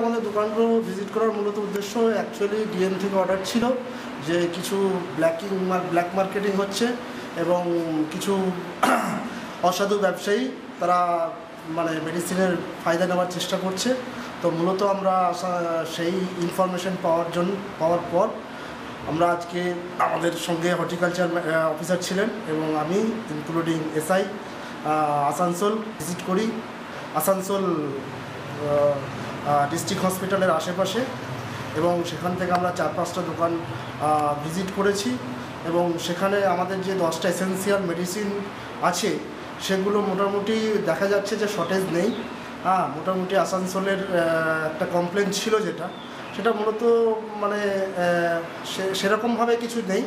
আমাদের দোকানগুলো ভিজিট করার মূলত উদ্দেশ্য অ্যাকচুয়ালি ডিএম থেকে অর্ডার ছিল যে কিছু ব্ল্যাকিং ব্ল্যাক মার্কেটিং হচ্ছে এবং কিছু অসাধু ব্যবসায়ী তারা মানে মেডিসিনের ফায়দা নেওয়ার চেষ্টা করছে। তো মূলত আমরা সেই ইনফরমেশন পাওয়ার জন্য, পাওয়ার পর আমরা আজকে আমাদের সঙ্গে হর্টিকালচার অফিসার ছিলেন এবং আমি ইনক্লুডিং এসআই আসানসোল ভিজিট করি। আসানসোল ডিস্ট্রিক্ট হসপিটালের আশেপাশে এবং সেখান থেকে আমরা চার, পাঁচটা দোকান ভিজিট করেছি এবং সেখানে আমাদের যে দশটা এসেন্সিয়াল মেডিসিন আছে, সেগুলো মোটামুটি দেখা যাচ্ছে যে শর্টেজ নেই। হ্যাঁ মোটামুটি আসানসোলের একটা কমপ্লেন ছিল যেটা, সেটা মূলত মানে সেরকমভাবে কিছু নেই।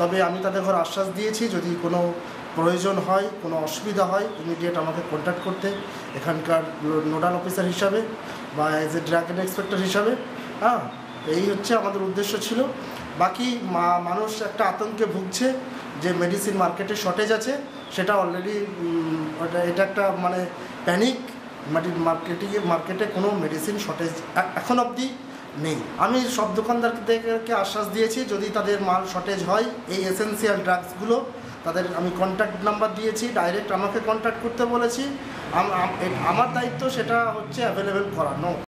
তবে আমি তাদের ঘর আশ্বাস দিয়েছি, যদি কোনো প্রয়োজন হয়, কোনো অসুবিধা হয় ইমিডিয়েট আমাকে কন্ট্যাক্ট করতে, এখানকার নোডাল অফিসার হিসাবে বা এজ এ ড্রাগ ইন্সপেক্টর হিসাবে। হ্যাঁ এই হচ্ছে আমাদের উদ্দেশ্য ছিল। বাকি মানুষ একটা আতঙ্কে ভুগছে যে মেডিসিন মার্কেটে শর্টেজ আছে, সেটা অলরেডি এটা একটা মানে প্যানিক মার্কেটিং মার্কেটে কোনো মেডিসিন শর্টেজ এখন অবধি নেই। আমি সব দোকানদারদেরকে আশ্বাস দিয়েছি, যদি তাদের মাল শর্টেজ হয়, এই এসেন্সিয়াল ড্রাগসগুলো তাদের আমি কন্ট্যাক্ট নাম্বার দিয়েছি ডাইরেক্ট আমাকে কন্ট্যাক্ট করতে বলেছি। আমার দায়িত্ব সেটা হচ্ছে অ্যাভেলেবেল করানো।